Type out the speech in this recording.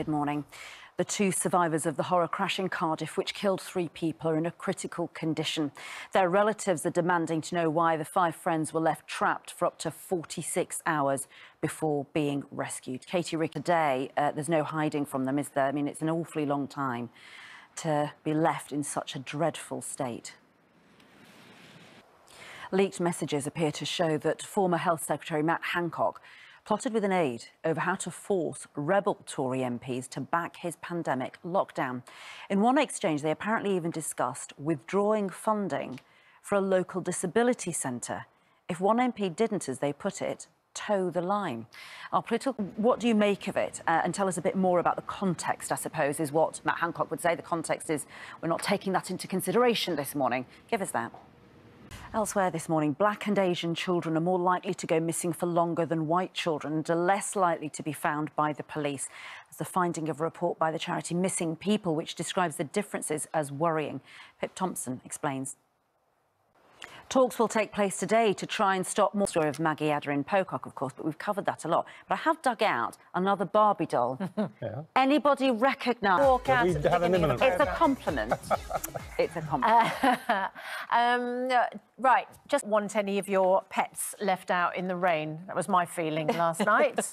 Good morning. The two survivors of the horror crash in Cardiff, which killed three people, are in a critical condition. Their relatives are demanding to know why the five friends were left trapped for up to 46 hours before being rescued. Katie Rick, today, uh, there's no hiding from them, is there? I mean, it's an awfully long time to be left in such a dreadful state. Leaked messages appear to show that former Health Secretary Matt Hancock plotted with an aide over how to force rebel Tory MPs to back his pandemic lockdown. In one exchange, they apparently even discussed withdrawing funding for a local disability centre if one MP didn't, as they put it, toe the line. Our political, what do you make of it? Uh, and tell us a bit more about the context, I suppose, is what Matt Hancock would say. The context is we're not taking that into consideration this morning. Give us that. Elsewhere this morning, black and Asian children are more likely to go missing for longer than white children and are less likely to be found by the police. As the finding of a report by the charity Missing People, which describes the differences as worrying. Pip Tomson explains. Talks will take place today to try and stop more story of Maggie Aderin-Pocock, of course, but we've covered that a lot. But I have dug out another Barbie doll. yeah. Anybody recognise? Walk out well, It's a compliment. it's a compliment. Uh, um, right, just want any of your pets left out in the rain. That was my feeling last night.